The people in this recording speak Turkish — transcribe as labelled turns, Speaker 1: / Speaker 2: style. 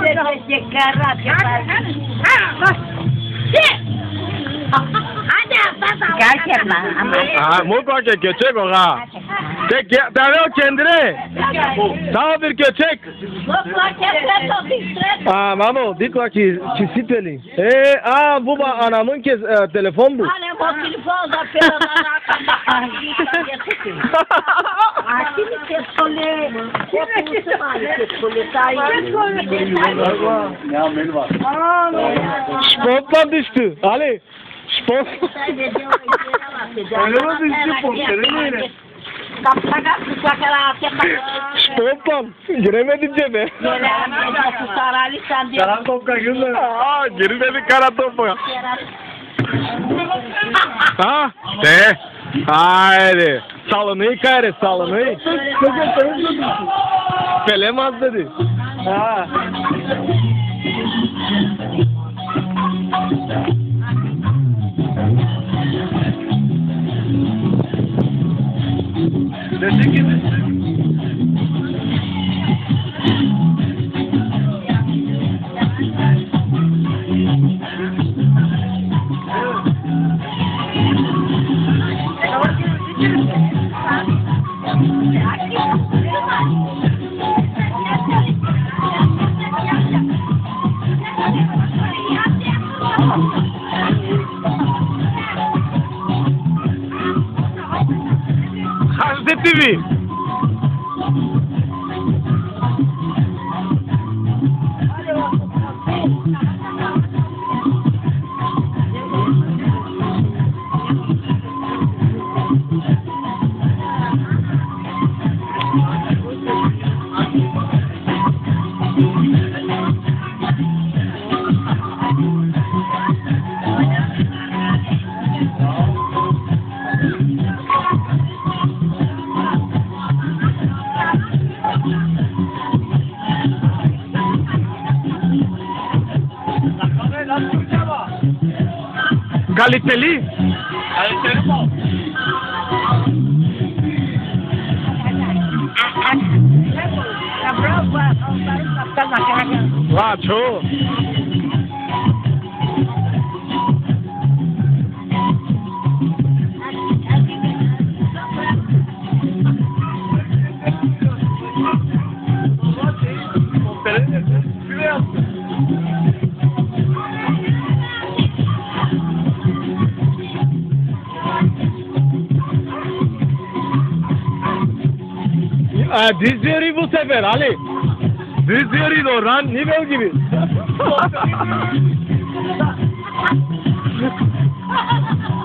Speaker 1: Pera
Speaker 2: şeker yapar. Gerçekten ama.
Speaker 1: Ha, mu poker köçek o ha. Tek ya, tabii o kendine. Daha bir köçek. Aa, mamo, dikla ki ki siteli. Ee, aa bu ba anamın kez e, telefon bu.
Speaker 2: Hani bu telefon da peradan Şimdi tepkole, tepkole, tepkole
Speaker 1: Spotla düştü. Ali. Spot.
Speaker 2: Öyle mi düştü poker? Öyle. Kapsaka, kapsaka,
Speaker 1: Spotla. Giremedim cebe.
Speaker 2: Karan
Speaker 1: topka günler. Aa, girmedi kara topu. Ha? De. Haydi. Salını yıkar salını. Çok yaparız Pelé Pele mi atladı? Ha. How's the TV? Galit Teli. Uh, this year he was seven, Ali. This year he no run, he will give it. Ha ha ha!